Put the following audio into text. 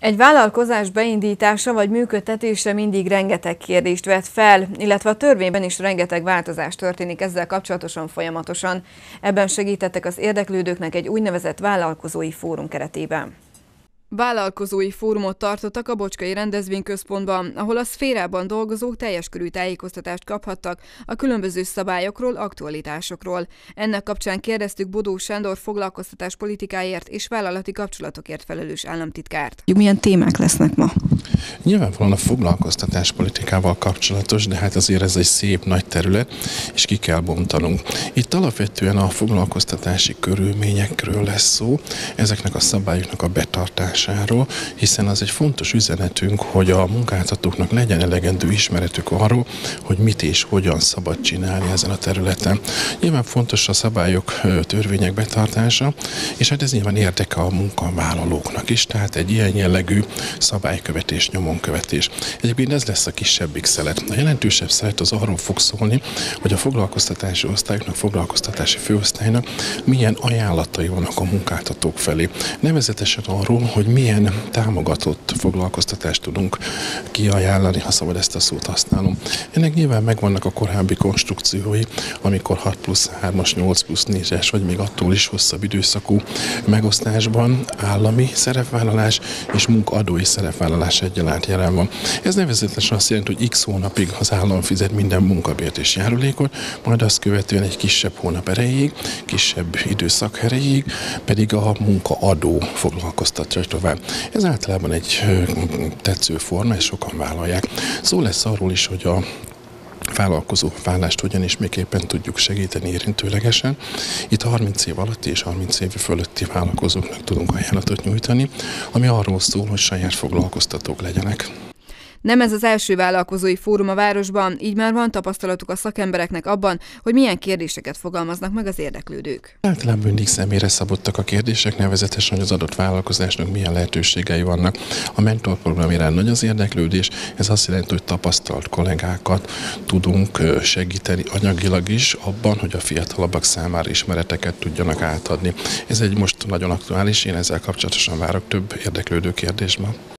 Egy vállalkozás beindítása vagy működtetése mindig rengeteg kérdést vet fel, illetve a törvényben is rengeteg változás történik ezzel kapcsolatosan folyamatosan. Ebben segítettek az érdeklődőknek egy úgynevezett vállalkozói fórum keretében. Vállalkozói fórumot tartottak a Bocskai Rendezvényközpontban, ahol a szférában dolgozók teljes körű tájékoztatást kaphattak a különböző szabályokról, aktualitásokról. Ennek kapcsán kérdeztük Bodó Sándor foglalkoztatás politikáért és vállalati kapcsolatokért felelős államtitkárt. Milyen témák lesznek ma? Nyilvánvalóan a foglalkoztatás politikával kapcsolatos, de hát azért ez egy szép nagy terület, és ki kell bontanunk. Itt alapvetően a foglalkoztatási körülményekről lesz szó, ezeknek a szabályoknak a betartásáról, hiszen az egy fontos üzenetünk, hogy a munkáltatóknak legyen elegendő ismeretük arról, hogy mit és hogyan szabad csinálni ezen a területen. Nyilván fontos a szabályok, törvények betartása, és hát ez nyilván érdeke a munkavállalóknak is, tehát egy ilyen jellegű szabálykövetés nyomonkövetés. Egyébként ez lesz a kisebbik szelet. A jelentősebb szelet az arról fog szólni, hogy a foglalkoztatási osztályoknak, foglalkoztatási főosztálynak milyen ajánlatai vannak a munkáltatók felé. Nevezetesen arról, hogy milyen támogatott foglalkoztatást tudunk kiajánlani, ha szabad ezt a szót használom. Ennek nyilván megvannak a korábbi konstrukciói, amikor 6 plusz 3-as, 8 plusz 4-es, vagy még attól is hosszabb időszakú megosztásban állami szerepvállalás és munkadói szerepvállalás egyaránt jelen van. Ez nevezetesen azt jelenti, hogy x hónapig az állam fizet minden munkabért és járulékot, majd azt követően egy kisebb hónap erejéig, kisebb időszak erejéig pedig a munkaadó foglalkoztatja tovább. Ez általában egy tetsző forma, és sokan vállalják. Szó lesz arról is, hogy a vállalkozó vállást hogyan is miképpen tudjuk segíteni érintőlegesen. Itt 30 év alatti és 30 év fölötti vállalkozóknak tudunk ajánlatot nyújtani, ami arról szól, hogy saját foglalkoztatók legyenek. Nem ez az első vállalkozói fórum a városban, így már van tapasztalatuk a szakembereknek abban, hogy milyen kérdéseket fogalmaznak meg az érdeklődők. Általában mindig személyre szabottak a kérdések, nevezetesen, hogy az adott vállalkozásnak milyen lehetőségei vannak. A mentorprogram iránt nagy az érdeklődés, ez azt jelenti, hogy tapasztalt kollégákat tudunk segíteni anyagilag is abban, hogy a fiatalabbak számára ismereteket tudjanak átadni. Ez egy most nagyon aktuális, én ezzel kapcsolatosan várok több érdeklődő kérdést ma.